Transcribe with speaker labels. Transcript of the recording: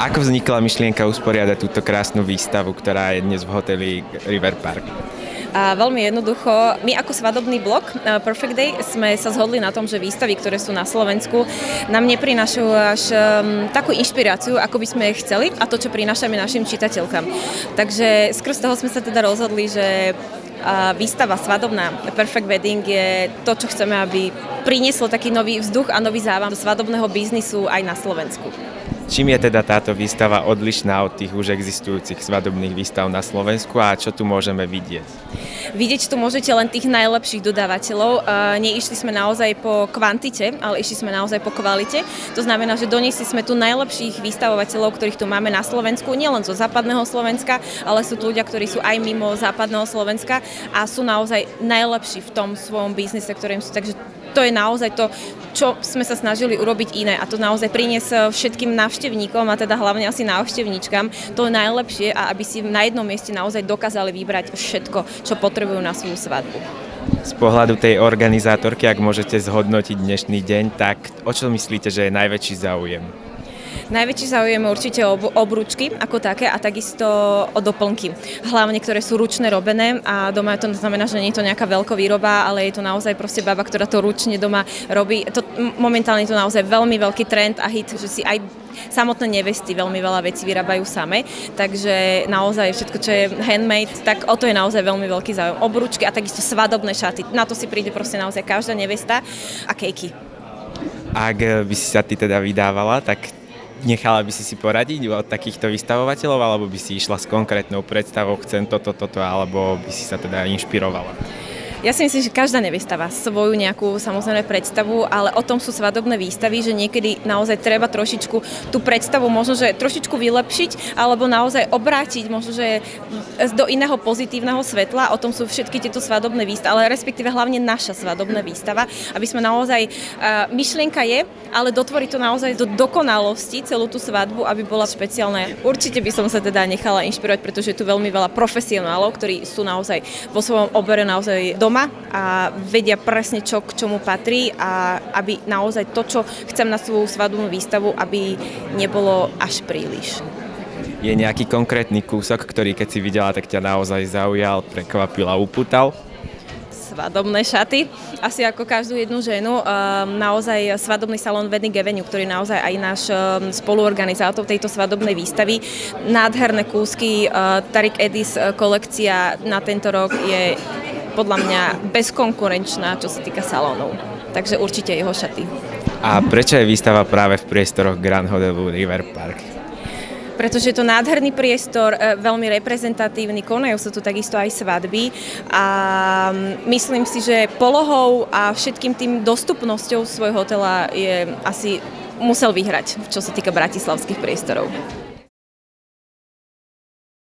Speaker 1: Ako vznikla myšlienka usporiadať túto krásnu výstavu, ktorá je dnes v hoteli River Park?
Speaker 2: A veľmi jednoducho, my ako svadobný blok uh, Perfect Day sme sa zhodli na tom, že výstavy, ktoré sú na Slovensku, nám neprinášajú až um, takú inšpiráciu, ako by sme chceli a to, čo prinášame našim čitateľkám. Takže skrz toho sme sa teda rozhodli, že uh, výstava svadobná Perfect Wedding je to, čo chceme, aby prinieslo taký nový vzduch a nový závam do svadobného biznisu aj na Slovensku.
Speaker 1: Čím je teda táto výstava odlišná od tých už existujúcich svadobných výstav na Slovensku a čo tu môžeme vidieť?
Speaker 2: Vidieť tu môžete len tých najlepších dodávateľov. Neišli sme naozaj po kvantite, ale išli sme naozaj po kvalite. To znamená, že doniesli sme tu najlepších výstavovateľov, ktorých tu máme na Slovensku, nielen zo západného Slovenska, ale sú tu ľudia, ktorí sú aj mimo západného Slovenska a sú naozaj najlepší v tom svojom biznise, ktorým sú. Takže to je naozaj to, čo sme sa snažili urobiť iné a to naozaj priniesť všetkým návštevníkom a teda hlavne asi návštevníčkam to najlepšie a aby si na jednom mieste naozaj dokázali vybrať všetko, čo potrebujú na svoju svadbu.
Speaker 1: Z pohľadu tej organizátorky, ak môžete zhodnotiť dnešný deň, tak o čo myslíte, že je najväčší záujem?
Speaker 2: Najväčší záujem určite o obrúčky ako také a takisto o doplnky. Hlavne, ktoré sú ručne robené a doma to znamená, že nie je to nejaká výroba, ale je to naozaj proste baba, ktorá to ručne doma robí. To, momentálne je to naozaj veľmi veľký trend a hit, že si aj samotné nevesty veľmi veľa vecí vyrábajú same, takže naozaj všetko, čo je handmade, tak o to je naozaj veľmi veľký záujem. Obrúčky a takisto svadobné šaty, na to si príde proste naozaj každá nevesta a kejky.
Speaker 1: Ak by si sa ty teda vydávala, tak nechala by si si poradiť od takýchto vystavovateľov, alebo by si išla s konkrétnou predstavou, chcem toto, toto, alebo by si sa teda inšpirovala?
Speaker 2: Ja si myslím, že každá nevystáva svoju nejakú samozrejme predstavu, ale o tom sú svadobné výstavy, že niekedy naozaj treba trošičku tú predstavu možno, že trošičku vylepšiť, alebo naozaj obrátiť možno, že do iného pozitívneho svetla. O tom sú všetky tieto svadobné výstavy, ale respektíve hlavne naša svadobná výstava, aby sme naozaj, uh, myšlienka je, ale dotvoriť to naozaj do dokonalosti celú tú svadbu, aby bola špeciálna. Určite by som sa teda nechala inšpirovať, pretože je tu veľmi veľa profesionálov, ktorí sú naozaj vo svojom obere naozaj do doma a vedia presne, čo k čomu patrí a aby naozaj to, čo chcem na svoju svadobnú výstavu, aby nebolo až príliš.
Speaker 1: Je nejaký konkrétny kúsok, ktorý keď si videla, tak ťa naozaj zaujal, prekvapil a upútal?
Speaker 2: svadobné šaty. Asi ako každú jednu ženu, um, naozaj svadobný salón Wedding Avenue, ktorý je naozaj aj náš um, spoluorganizátor tejto svadobnej výstavy. Nádherné kúsky, uh, Tarik Edis uh, kolekcia na tento rok je podľa mňa bezkonkurenčná, čo sa týka salónov. Takže určite jeho šaty.
Speaker 1: A prečo je výstava práve v priestoroch Grand Hotelu River Park?
Speaker 2: pretože je to nádherný priestor, e, veľmi reprezentatívny, konajú sa tu takisto aj svadby a myslím si, že polohou a všetkým tým dostupnosťou svojho hotela je asi musel vyhrať, čo sa týka bratislavských priestorov.